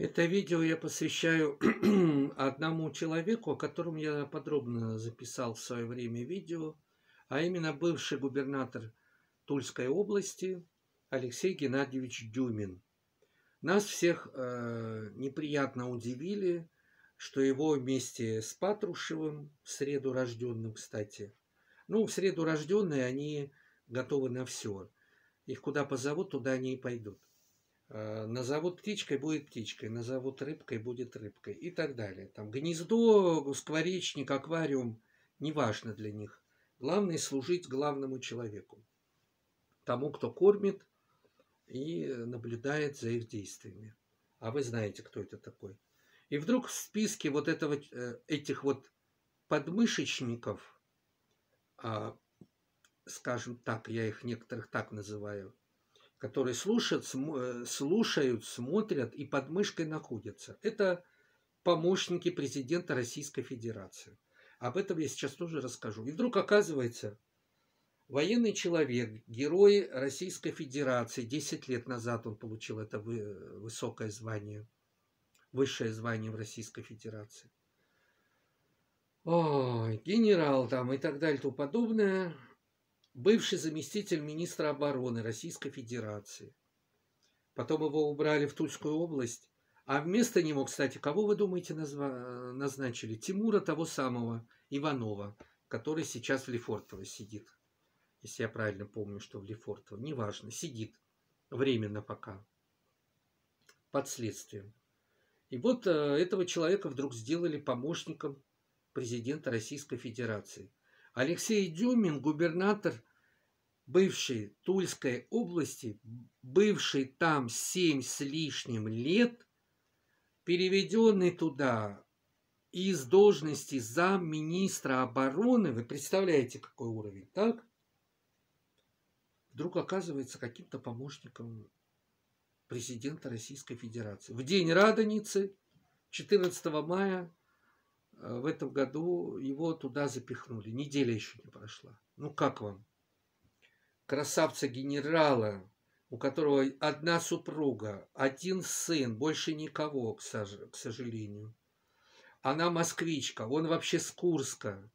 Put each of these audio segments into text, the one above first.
Это видео я посвящаю одному человеку, о котором я подробно записал в свое время видео, а именно бывший губернатор Тульской области Алексей Геннадьевич Дюмин. Нас всех э, неприятно удивили, что его вместе с Патрушевым, в среду рожденным, кстати, ну, в среду рожденные они готовы на все. Их куда позовут, туда они и пойдут. Э, назовут птичкой, будет птичкой, назовут рыбкой, будет рыбкой и так далее. Там гнездо, скворечник, аквариум, неважно для них. Главное служить главному человеку, тому, кто кормит и наблюдает за их действиями. А вы знаете, кто это такой. И вдруг в списке вот этого, э, этих вот подмышечников, а, скажем так, я их некоторых так называю, которые слушают, э, слушают, смотрят и под мышкой находятся. Это помощники президента Российской Федерации. Об этом я сейчас тоже расскажу. И вдруг оказывается, военный человек, герой Российской Федерации, 10 лет назад он получил это высокое звание, высшее звание в Российской Федерации. Ой, генерал там и так далее и тому подобное бывший заместитель министра обороны Российской Федерации. Потом его убрали в Тульскую область. А вместо него, кстати, кого вы думаете назва... назначили? Тимура того самого Иванова, который сейчас в Лефортово сидит. Если я правильно помню, что в Лефортово. Неважно, сидит временно пока. Под следствием. И вот э, этого человека вдруг сделали помощником президента Российской Федерации. Алексей Дюмин, губернатор бывшей Тульской области, бывший там семь с лишним лет, переведенный туда из должности замминистра обороны, вы представляете, какой уровень, так? Вдруг оказывается каким-то помощником президента Российской Федерации. В день Радоницы, 14 мая, Э, в этом году его туда запихнули. Неделя еще не прошла. Ну как вам? Красавца генерала, у которого одна супруга, один сын, больше никого, к сожалению. Она москвичка, он вообще с Курска.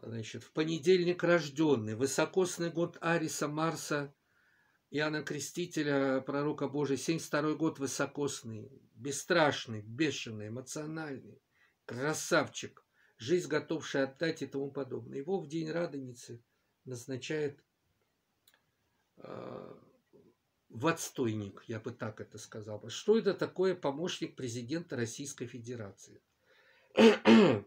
Значит, в понедельник рожденный, высокосный год Ариса Марса, Иоанна Крестителя, пророка Божия, 72 год высокосный, бесстрашный, бешеный, эмоциональный красавчик, жизнь готовший отдать и тому подобное. Его в день Радоницы назначает в отстойник, я бы так это сказал. Что это такое помощник президента Российской Федерации?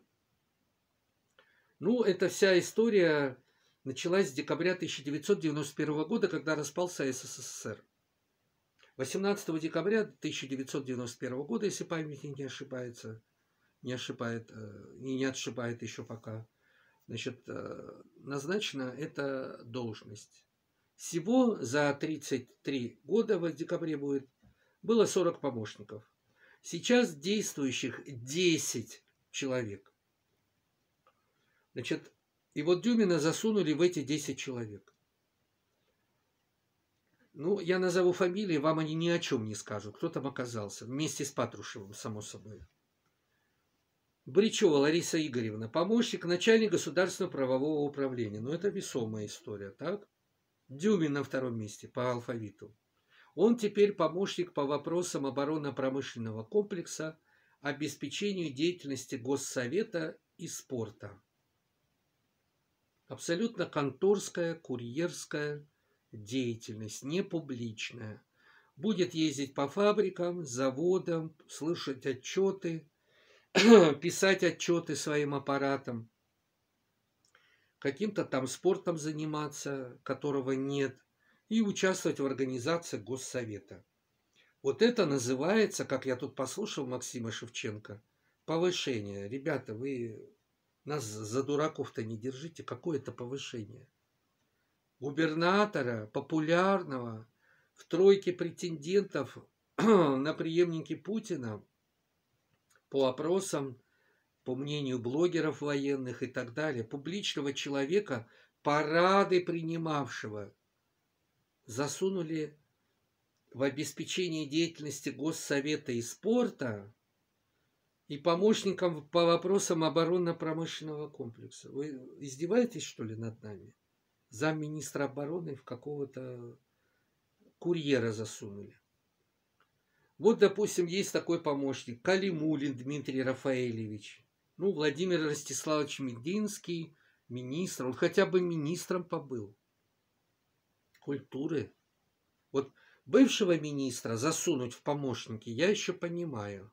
ну, эта вся история началась с декабря 1991 года, когда распался СССР. 18 декабря 1991 года, если память не ошибается, не ошибает, э, и не отшибает еще пока. Значит, э, назначена эта должность. Всего за 33 года в декабре будет было 40 помощников. Сейчас действующих 10 человек. Значит, и вот Дюмина засунули в эти 10 человек. Ну, я назову фамилии, вам они ни о чем не скажут. Кто там оказался? Вместе с Патрушевым, само собой. Бричева Лариса Игоревна, помощник начальника государственного правового управления. Ну, это весомая история, так? Дюмин на втором месте по алфавиту. Он теперь помощник по вопросам оборонно-промышленного комплекса, обеспечению деятельности Госсовета и спорта. Абсолютно конторская, курьерская деятельность, не публичная. Будет ездить по фабрикам, заводам, слышать отчеты, писать отчеты своим аппаратом, каким-то там спортом заниматься, которого нет, и участвовать в организации Госсовета. Вот это называется, как я тут послушал Максима Шевченко, повышение. Ребята, вы нас за дураков-то не держите. Какое это повышение? Губернатора, популярного, в тройке претендентов на преемники Путина – по опросам, по мнению блогеров военных и так далее, публичного человека, парады принимавшего, засунули в обеспечении деятельности Госсовета и спорта и помощником по вопросам оборонно-промышленного комплекса. Вы издеваетесь, что ли, над нами? Замминистра обороны в какого-то курьера засунули. Вот, допустим, есть такой помощник, Калимулин Дмитрий Рафаэлевич. Ну, Владимир Ростиславович Мединский, министр, он хотя бы министром побыл. Культуры. Вот бывшего министра засунуть в помощники я еще понимаю.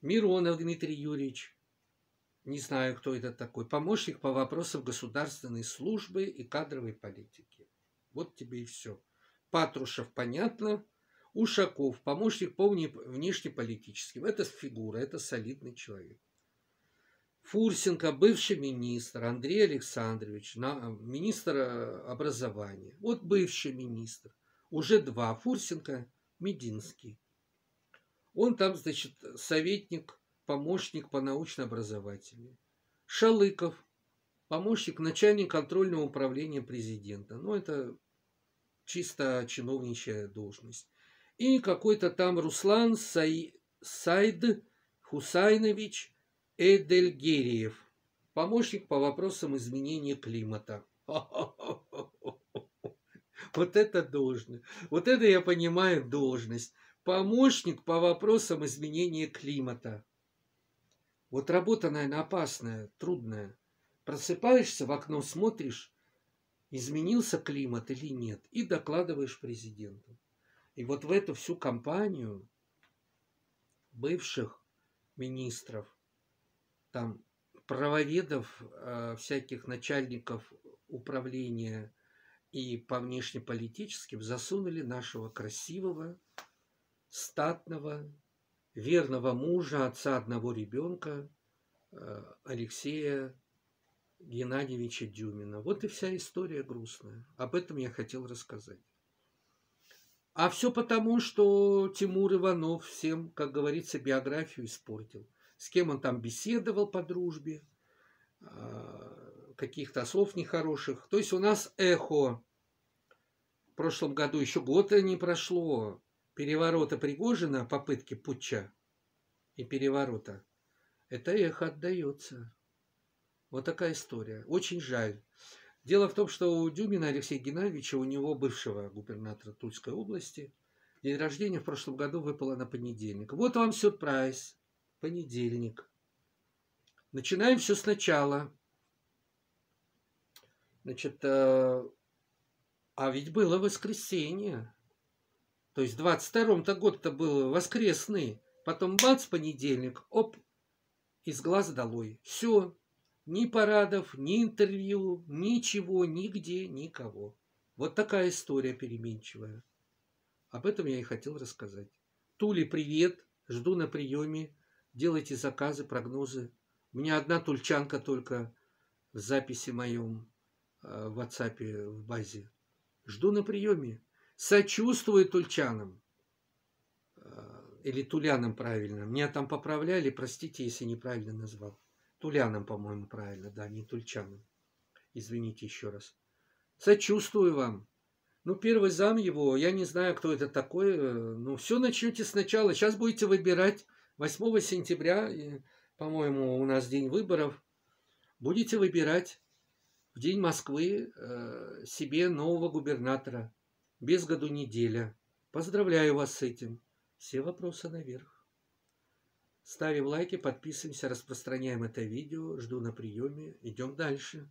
Миронов Дмитрий Юрьевич, не знаю, кто это такой, помощник по вопросам государственной службы и кадровой политики. Вот тебе и все. Патрушев, понятно. Ушаков, помощник по внешнеполитическим. Это фигура, это солидный человек. Фурсенко, бывший министр, Андрей Александрович, министр э, образования. Вот бывший министр. Уже два. Фурсенко, Мединский. Он там, значит, советник, помощник по научно-образовательной. Шалыков, помощник начальник контрольного управления президента. Ну, это чисто чиновничья должность. И какой-то там Руслан Сай... Сайд Хусайнович Эдельгериев, помощник по вопросам изменения климата. Вот это должность. Вот это я понимаю должность. Помощник по вопросам изменения климата. Вот работа, наверное, опасная, трудная. Просыпаешься в окно, смотришь, изменился климат или нет, и докладываешь президенту. И вот в эту всю компанию бывших министров, там правоведов, э, всяких начальников управления и по внешнеполитическим засунули нашего красивого, статного, верного мужа, отца одного ребенка, э, Алексея Геннадьевича Дюмина. Вот и вся история грустная. Об этом я хотел рассказать. А все потому, что Тимур Иванов всем, как говорится, биографию испортил. С кем он там беседовал по дружбе, а, каких-то слов нехороших. То есть у нас эхо. В прошлом году еще года не прошло переворота Пригожина, попытки путча и переворота. Это эхо отдается. Вот такая история. Очень жаль. Дело в том, что у Дюмина Алексея Геннадьевича, у него бывшего губернатора Тульской области, день рождения в прошлом году выпало на понедельник. Вот вам сюрприз. Понедельник. Начинаем все сначала. Значит, э, а ведь было воскресенье. То есть 22-м-то год-то был воскресный. Потом бац, понедельник, оп, из глаз долой. Все, ни парадов, ни интервью, ничего, нигде, никого. Вот такая история переменчивая. Об этом я и хотел рассказать. Тули, привет, жду на приеме. Делайте заказы, прогнозы. У меня одна тульчанка только в записи моем э, в WhatsApp в базе. Жду на приеме. Сочувствую тульчанам. Э, или тулянам правильно. Меня там поправляли, простите, если неправильно назвал. Туляном, по-моему, правильно, да, не тульчаном. Извините еще раз. Сочувствую вам. Ну, первый зам его, я не знаю, кто это такой. Э, ну, все начнете сначала. Сейчас будете выбирать 8 сентября, по-моему, у нас день выборов. Будете выбирать в день Москвы э, себе нового губернатора. Без году неделя. Поздравляю вас с этим. Все вопросы наверх. Ставим лайки, подписываемся, распространяем это видео. Жду на приеме. Идем дальше.